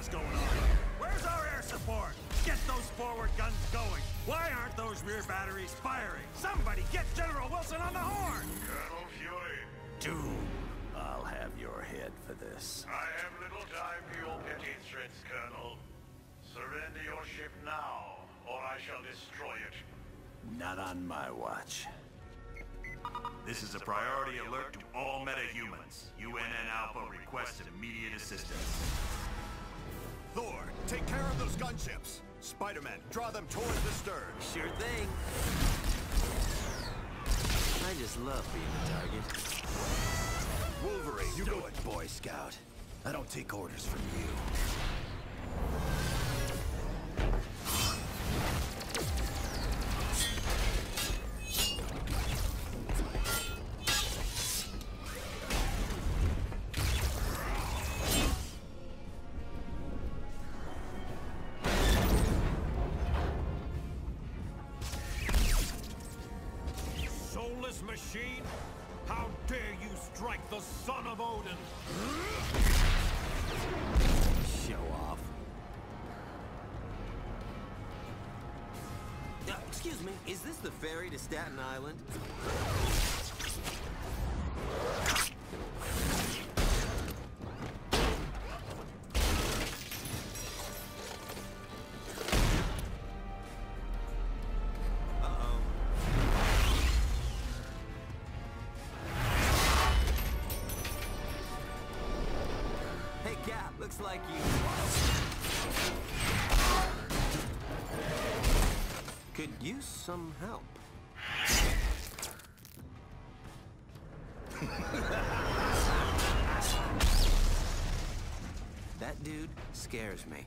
is going on? Where's our air support? Get those forward guns going. Why aren't those rear batteries firing? Somebody get General Wilson on the horn! Colonel Fury, Doom, I'll have your head for this. I have little time for your petty threats, Colonel. Surrender your ship now, or I shall destroy it. Not on my watch. This is a priority alert to all metahumans. UNN Alpha requests immediate assistance. Thor, take care of those gunships. Spider-Man, draw them towards the stern. Sure thing. I just love being a target. Wolverine, you Do it, Boy Scout. I don't take orders from you. Soulless machine? How dare you strike the son of Odin? Show off. Uh, excuse me, is this the ferry to Staten Island? Could use some help. that dude scares me.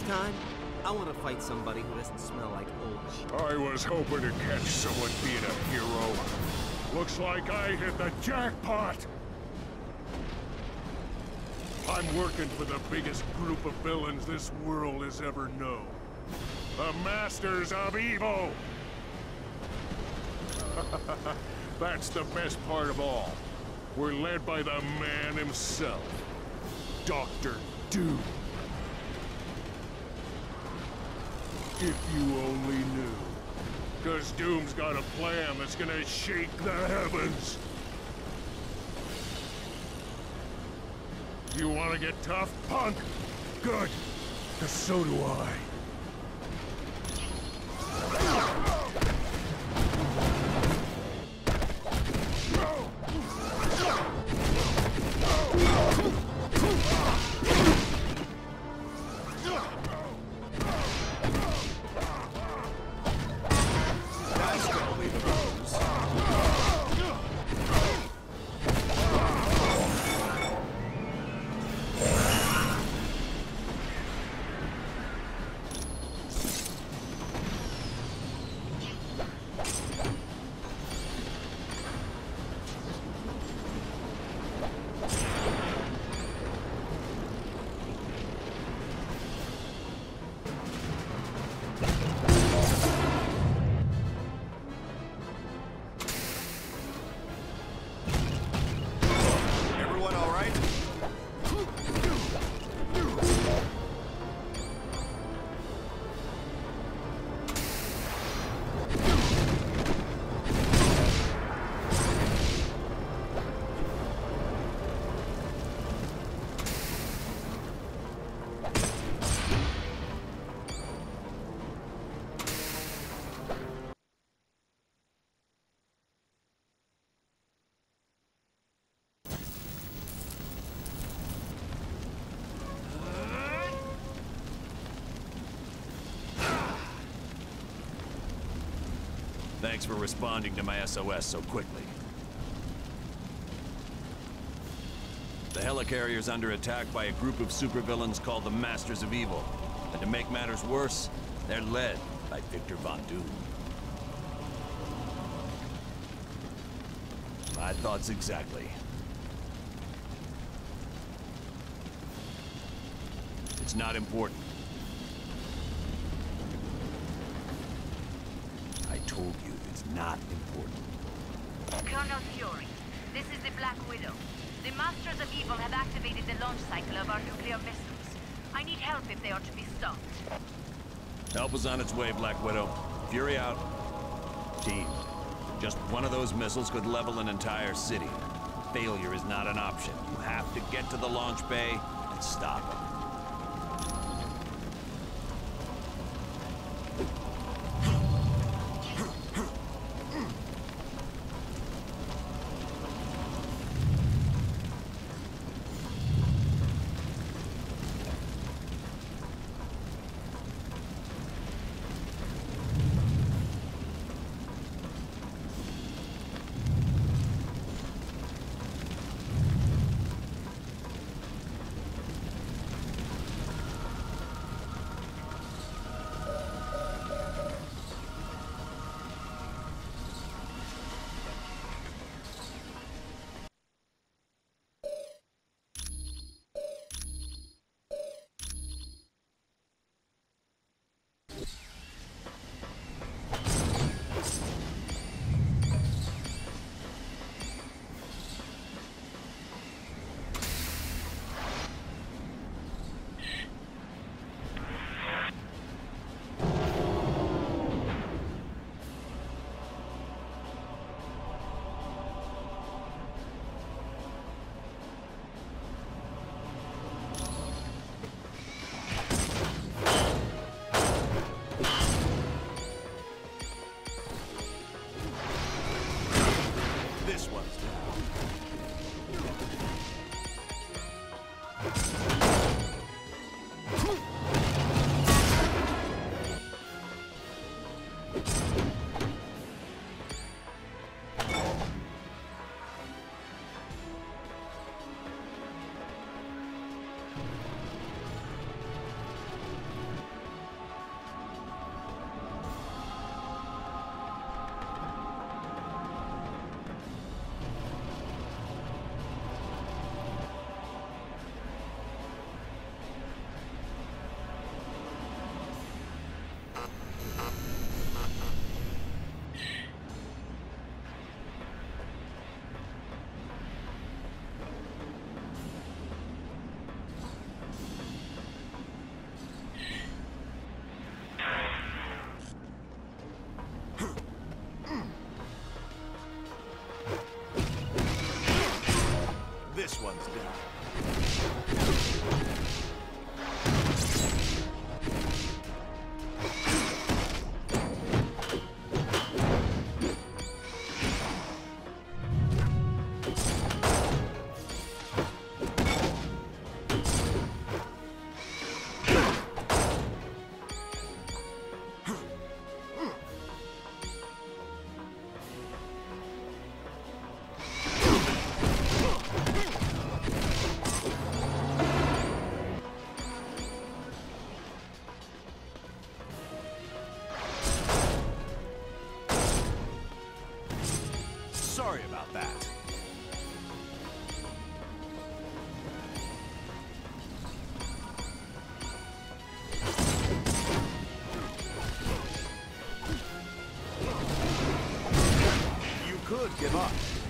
Next time, I want to fight somebody who doesn't smell like old shit. I was hoping to catch someone being a hero. Looks like I hit the jackpot! I'm working for the biggest group of villains this world has ever known. The Masters of Evil! That's the best part of all. We're led by the man himself. Dr. Doom. If you only knew. Cause Doom's got a plan that's gonna shake the heavens. You wanna get tough, punk? Good. Cause so do I. Thanks for responding to my SOS so quickly. The helicarrier's under attack by a group of supervillains called the Masters of Evil. And to make matters worse, they're led by Victor Von Doom. My thoughts exactly. It's not important. Told you it's not important. Colonel Fury, this is the Black Widow. The Masters of Evil have activated the launch cycle of our nuclear missiles. I need help if they are to be stopped. Help is on its way, Black Widow. Fury out. Team, just one of those missiles could level an entire city. Failure is not an option. You have to get to the launch bay and stop them. this one.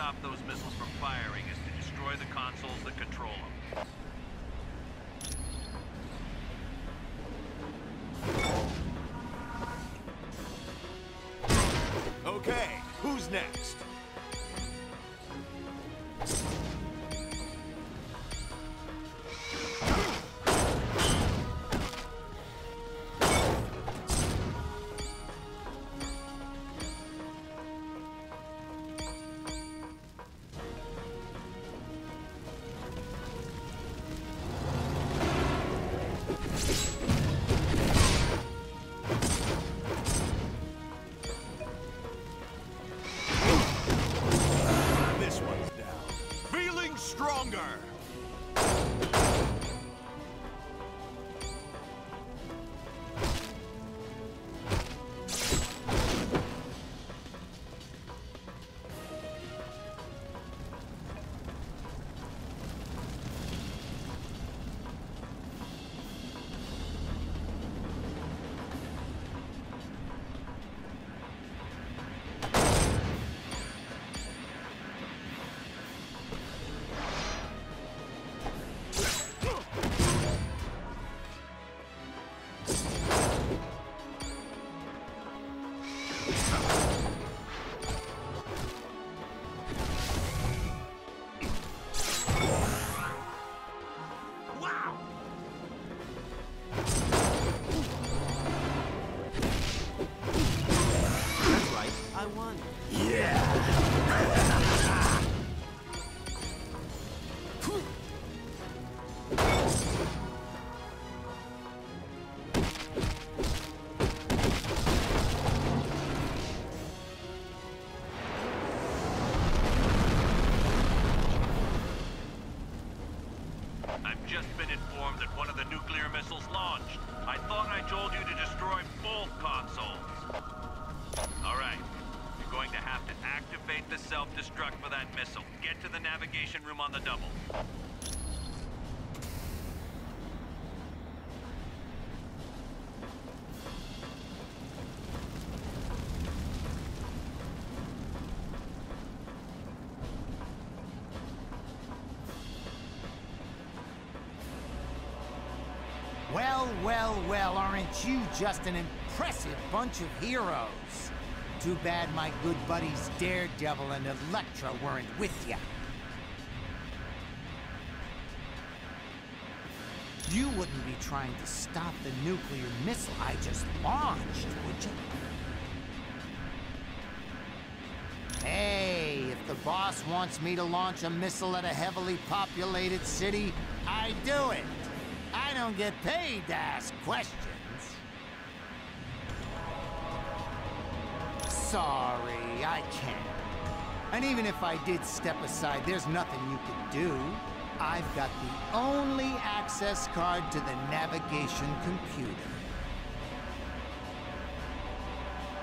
stop those missiles from firing is to destroy the consoles that control them. Okay, who's next? Well, well, well, aren't you just an impressive bunch of heroes? Too bad my good buddies Daredevil and Elektra weren't with you. You wouldn't be trying to stop the nuclear missile I just launched, would you? Hey, if the boss wants me to launch a missile at a heavily populated city, I do it. Don't get paid to ask questions. Sorry, I can't. And even if I did step aside, there's nothing you could do. I've got the only access card to the navigation computer.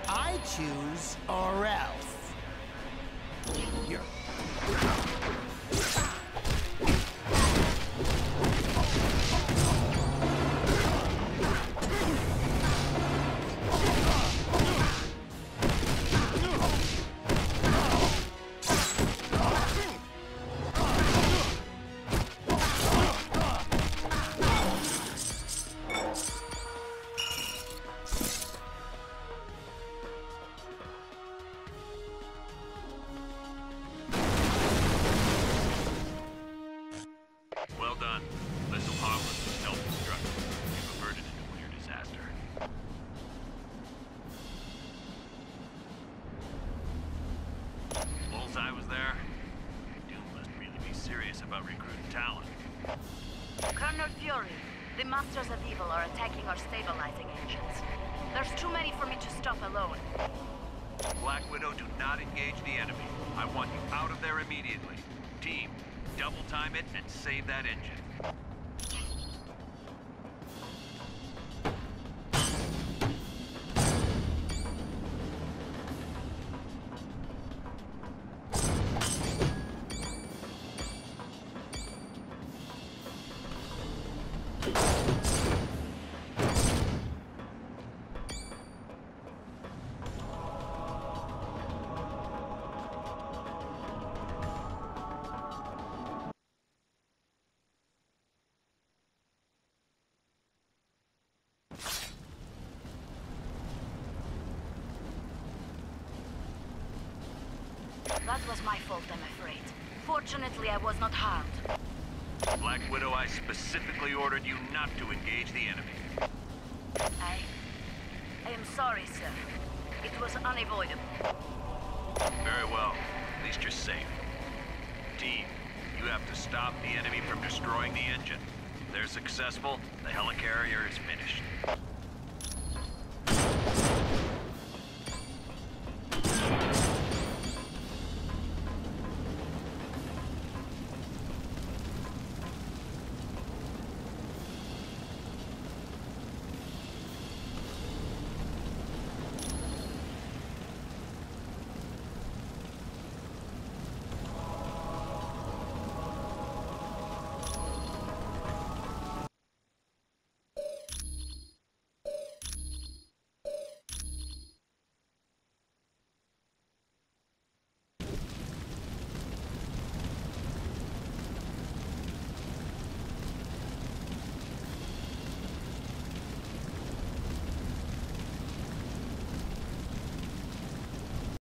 I choose or else. You're... not engage the enemy. I want you out of there immediately. Team, double time it and save that engine. Was my fault, I'm afraid. Fortunately, I was not harmed. Black Widow, I specifically ordered you not to engage the enemy. I... I am sorry, sir. It was unavoidable. Very well. At least you're safe. Team, you have to stop the enemy from destroying the engine. If they're successful, the helicarrier is finished.